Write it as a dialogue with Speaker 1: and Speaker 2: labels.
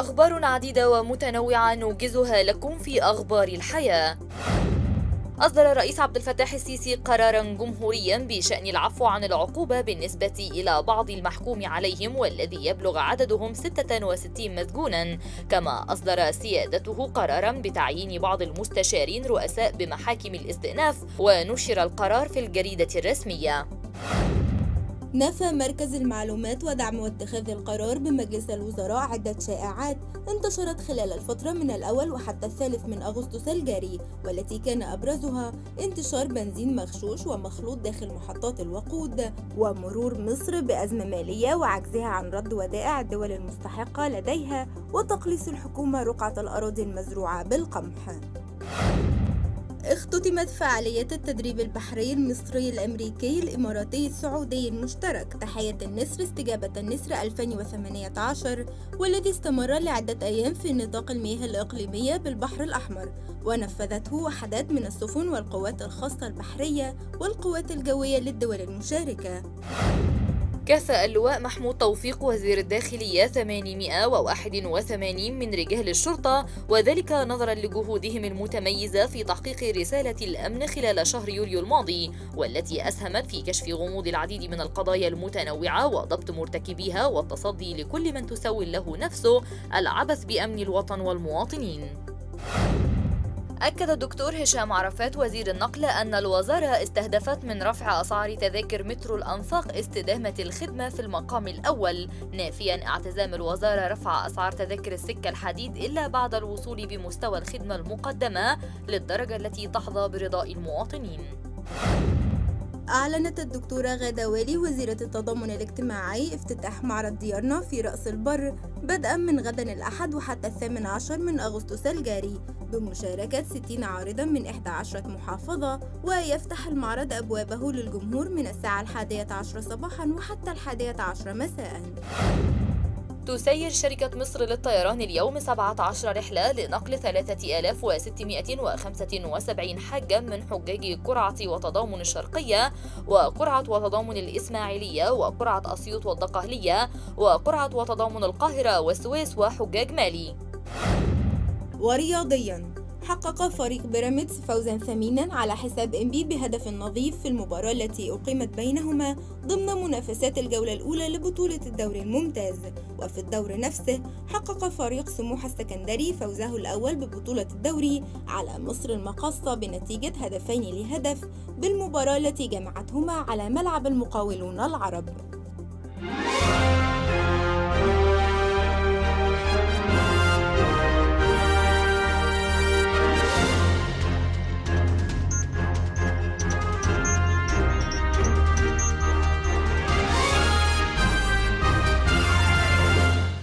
Speaker 1: أخبار عديدة ومتنوعة نوجزها لكم في أخبار الحياة. أصدر الرئيس عبد الفتاح السيسي قرارا جمهوريا بشأن العفو عن العقوبة بالنسبة إلى بعض المحكوم عليهم والذي يبلغ عددهم 66 مسجونا. كما أصدر سيادته قرارا بتعيين بعض المستشارين رؤساء بمحاكم الاستئناف ونشر القرار في الجريدة الرسمية.
Speaker 2: نفى مركز المعلومات ودعم واتخاذ القرار بمجلس الوزراء عدة شائعات انتشرت خلال الفترة من الأول وحتى الثالث من أغسطس الجاري والتي كان أبرزها انتشار بنزين مغشوش ومخلوط داخل محطات الوقود ومرور مصر بأزمة مالية وعجزها عن رد ودائع الدول المستحقة لديها وتقليص الحكومة رقعة الأراضي المزروعة بالقمح. اختتمت فعاليات التدريب البحري المصري الأمريكي الإماراتي السعودي المشترك تحية النسر استجابة النسر 2018 والذي استمر لعدة أيام في نطاق المياه الإقليمية بالبحر الأحمر ونفذته وحدات من السفن والقوات الخاصة البحرية والقوات الجوية للدول المشاركة.
Speaker 1: كافأ اللواء محمود توفيق وزير الداخلية 881 من رجال الشرطة وذلك نظرا لجهودهم المتميزة في تحقيق رسالة الأمن خلال شهر يوليو الماضي والتي أسهمت في كشف غموض العديد من القضايا المتنوعة وضبط مرتكبيها والتصدي لكل من تسول له نفسه العبث بأمن الوطن والمواطنين. أكد الدكتور هشام عرفات وزير النقل أن الوزارة استهدفت من رفع أسعار تذاكر مترو الأنفاق استدامة الخدمة في المقام الأول نافيا اعتزام الوزارة رفع أسعار تذاكر السكة الحديد إلا بعد الوصول بمستوى الخدمة المقدمة للدرجة التي تحظى برضاء المواطنين.
Speaker 2: أعلنت الدكتورة غادة والي وزيرة التضامن الاجتماعي افتتاح معرض ديارنا في رأس البر بدءا من غدا الأحد وحتى الثامن عشر من أغسطس الجاري بمشاركة 60 عارضا من 11 محافظة ويفتح المعرض أبوابه للجمهور من الساعة الحادية عشر صباحا وحتى الحادية عشر مساء.
Speaker 1: تسير شركة مصر للطيران اليوم 17 رحلة لنقل 3675 حاجا من حجاج قرعة وتضامن الشرقية وقرعة وتضامن الإسماعيلية وقرعة أسيوط والدقهلية وقرعة وتضامن القاهرة والسويس وحجاج مالي.
Speaker 2: ورياضيا. حقق فريق بيراميدز فوزا ثمينا على حساب انبي بهدف نظيف في المباراة التي أقيمت بينهما ضمن منافسات الجولة الأولى لبطولة الدوري الممتاز. وفي الدور نفسه حقق فريق سموحة السكندري فوزه الأول ببطولة الدوري على مصر المقاصة بنتيجة هدفين لهدف بالمباراة التي جمعتهما على ملعب المقاولون العرب.